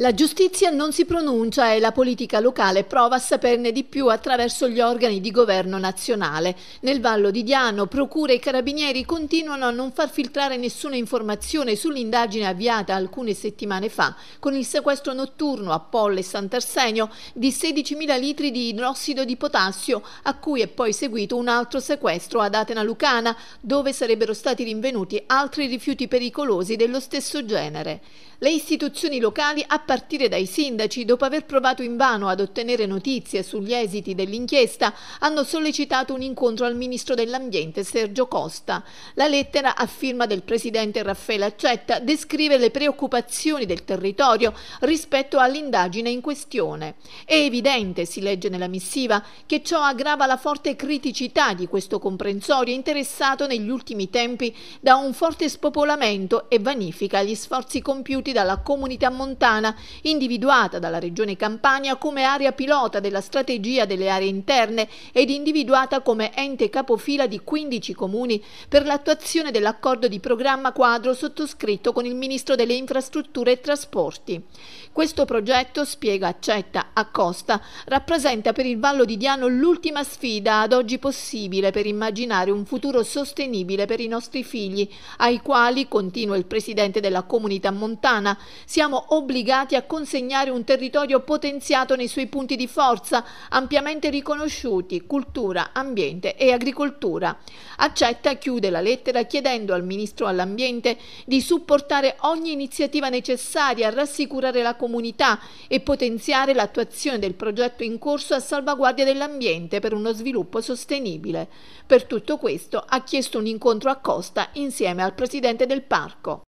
La giustizia non si pronuncia e la politica locale prova a saperne di più attraverso gli organi di governo nazionale. Nel Vallo di Diano, procure e carabinieri continuano a non far filtrare nessuna informazione sull'indagine avviata alcune settimane fa con il sequestro notturno a Polle e Sant'Arsenio di 16.000 litri di idrossido di potassio, a cui è poi seguito un altro sequestro ad Atena Lucana, dove sarebbero stati rinvenuti altri rifiuti pericolosi dello stesso genere. Le istituzioni locali a partire dai sindaci, dopo aver provato invano ad ottenere notizie sugli esiti dell'inchiesta, hanno sollecitato un incontro al ministro dell'Ambiente Sergio Costa. La lettera a firma del presidente Raffaele Accetta descrive le preoccupazioni del territorio rispetto all'indagine in questione. È evidente, si legge nella missiva, che ciò aggrava la forte criticità di questo comprensorio interessato negli ultimi tempi da un forte spopolamento e vanifica gli sforzi compiuti dalla comunità montana individuata dalla Regione Campania come area pilota della strategia delle aree interne ed individuata come ente capofila di 15 comuni per l'attuazione dell'accordo di programma quadro sottoscritto con il Ministro delle Infrastrutture e Trasporti. Questo progetto, spiega Accetta Accosta, rappresenta per il Vallo di Diano l'ultima sfida ad oggi possibile per immaginare un futuro sostenibile per i nostri figli, ai quali, continua il Presidente della Comunità Montana, siamo obbligati a a consegnare un territorio potenziato nei suoi punti di forza, ampiamente riconosciuti, cultura, ambiente e agricoltura. Accetta chiude la lettera chiedendo al Ministro all'Ambiente di supportare ogni iniziativa necessaria a rassicurare la comunità e potenziare l'attuazione del progetto in corso a salvaguardia dell'ambiente per uno sviluppo sostenibile. Per tutto questo ha chiesto un incontro a Costa insieme al Presidente del Parco.